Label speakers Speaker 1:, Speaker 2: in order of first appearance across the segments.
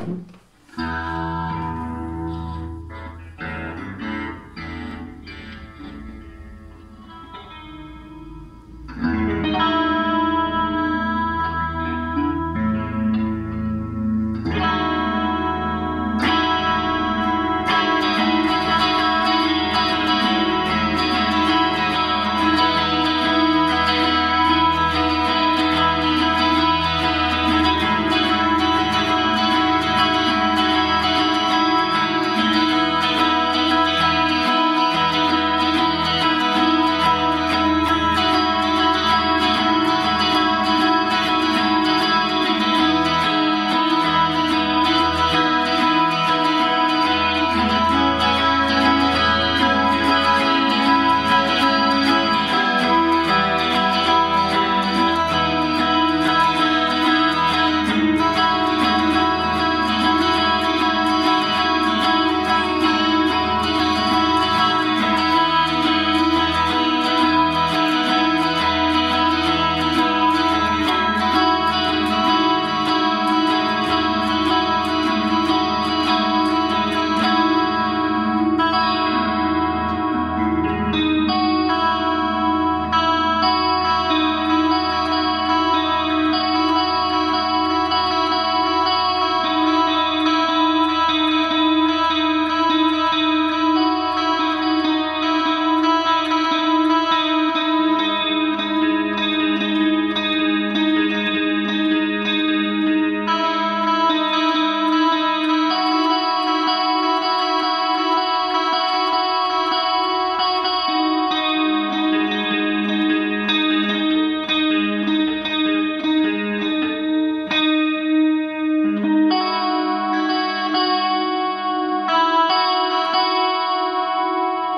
Speaker 1: Mm-hmm.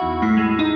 Speaker 1: Música